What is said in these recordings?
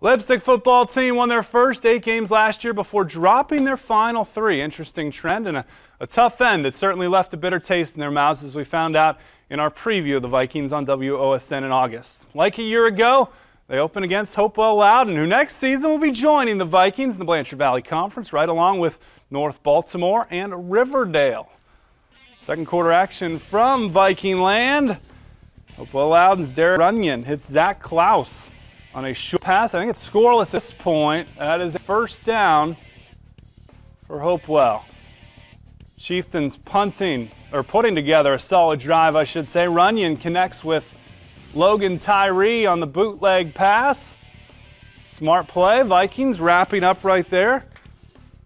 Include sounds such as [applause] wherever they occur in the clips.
Leipsic football team won their first eight games last year before dropping their final three. Interesting trend and a, a, tough end that certainly left a bitter taste in their mouths as we found out in our preview of the Vikings on WOSN in August. Like a year ago, they open against Hopewell Loudon, who next season will be joining the Vikings in the Blanchard Valley Conference, right along with North Baltimore and Riverdale. Second quarter action from Viking land. Hopewell Loudon's Derek Runyon hits Zach Klaus on a short pass. I think it's scoreless at this point. That is a first down for Hopewell. Chieftains punting, or putting together a solid drive, I should say. Runyon connects with Logan Tyree on the bootleg pass. Smart play. Vikings wrapping up right there.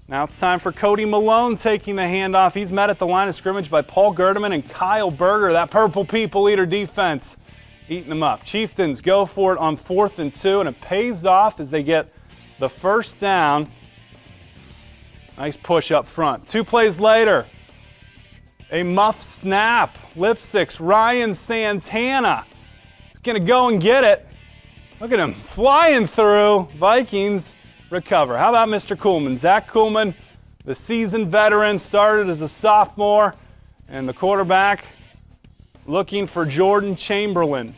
Now it's time for Cody Malone taking the handoff. He's met at the line of scrimmage by Paul Gerdeman and Kyle Berger, that Purple People Eater defense eating them up. Chieftains go for it on fourth and two, and it pays off as they get the first down. Nice push up front. Two plays later, a muff snap. Leipsic's Ryan Santana is going to go and get it. Look at him flying through. Vikings recover. How about Mr. Coolman? Zach Coolman, the seasoned veteran, started as a sophomore, and the quarterback looking for Jordan Chamberlain.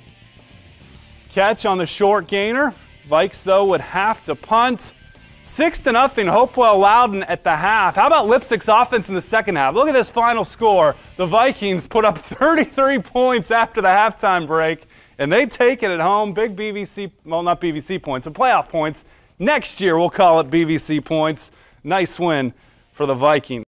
Catch on the short gainer. Vikes, though, would have to punt. Six to nothing, Hopewell Loudon at the half. How about Leipsic's offense in the second half? Look at this final score. The Vikings put up [laughs] 33 points after the halftime break, and they take it at home. Big BVC, well, not BVC points, but playoff points. Next year, we'll call it BVC points. Nice win for the Vikings.